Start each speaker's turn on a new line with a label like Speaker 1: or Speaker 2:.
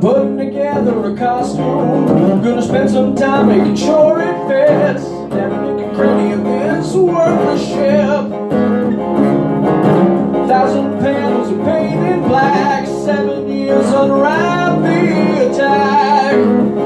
Speaker 1: Putting together a costume. I'm gonna spend some time making sure it fits. Never nook and cranny of this workmanship. Thousand panels of paint in black. Seven years unwrapped the attack.